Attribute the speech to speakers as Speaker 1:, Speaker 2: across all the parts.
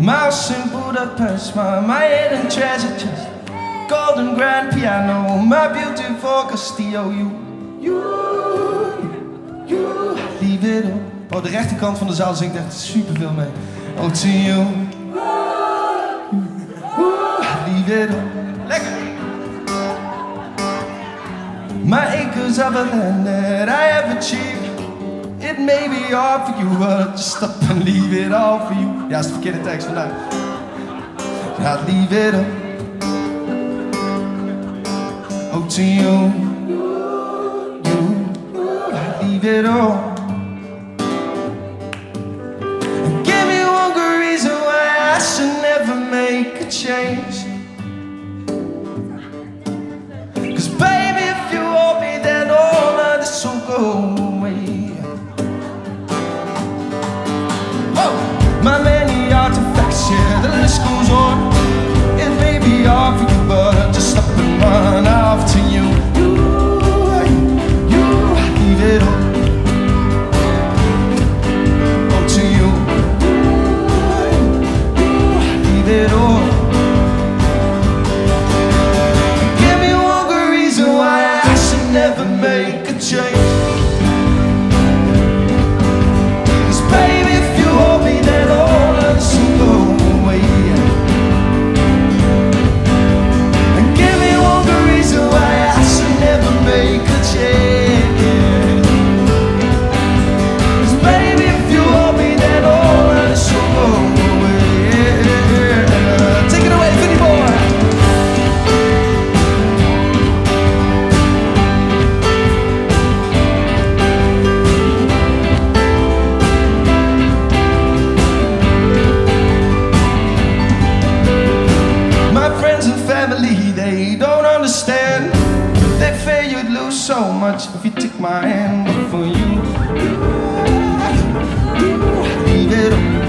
Speaker 1: Mouse in Budapest, my, my hidden treasure chest. Golden grand piano, my beautiful Castillo. You, you, you, leave it all. Oh, de rechterkant van de zaal zingt echt superveel mee. Oh, to you, leave it all. My acres of a land that I have achieved. It may be for you, but just stop and leave it all for you. Ja, dat is de verkeerde tekst vandaag. Ja, leave it all. Oh, to you, you, I leave it all. Never make a change. Much if you took my hand. But for you, leave it all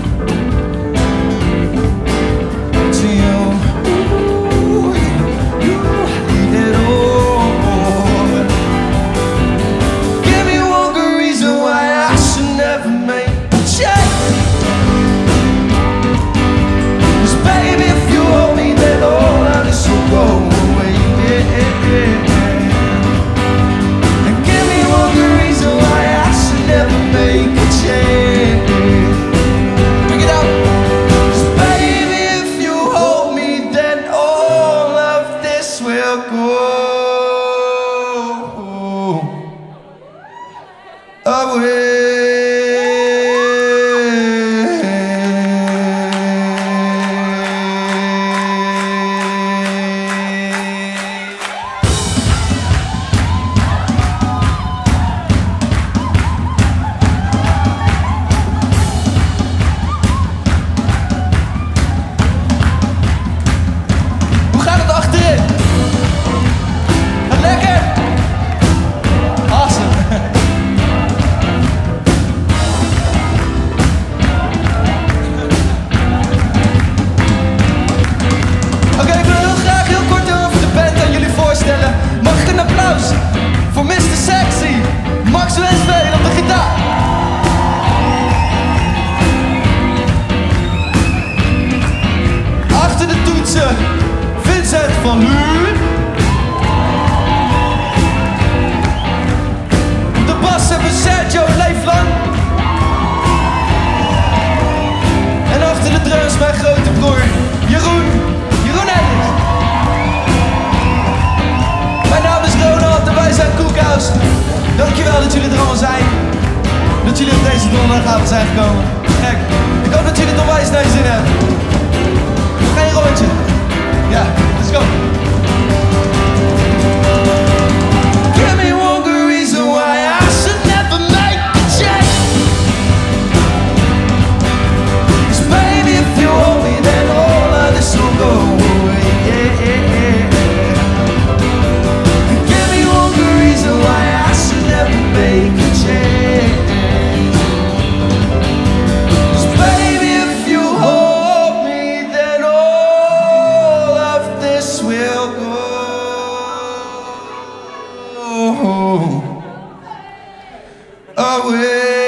Speaker 1: van nu. De bas hebben Sergio leeft lang. En achter de drums mijn grote broer Jeroen, Jeroen Ellis. Mijn naam is Ronald en wij zijn Koekhuis. Dankjewel dat jullie er allemaal zijn. Dat jullie op deze donderdagavond zijn gekomen. Gek. Ik hoop dat jullie het onwijs naar je zin hebben. Geen rondje. Ja. Let's go. away.